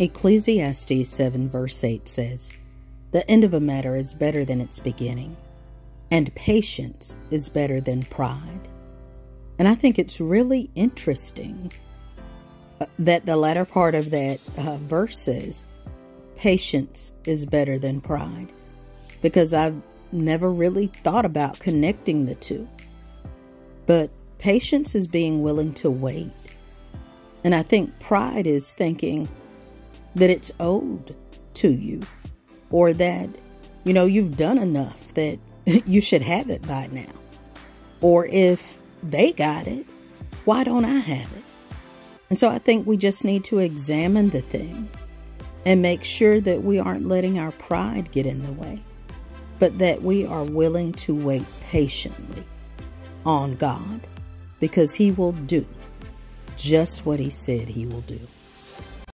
Ecclesiastes 7, verse 8 says, The end of a matter is better than its beginning, and patience is better than pride. And I think it's really interesting uh, that the latter part of that uh, verse says, Patience is better than pride, because I've never really thought about connecting the two. But patience is being willing to wait. And I think pride is thinking that it's owed to you or that, you know, you've done enough that you should have it by now. Or if they got it, why don't I have it? And so I think we just need to examine the thing and make sure that we aren't letting our pride get in the way, but that we are willing to wait patiently on God because He will do just what He said He will do.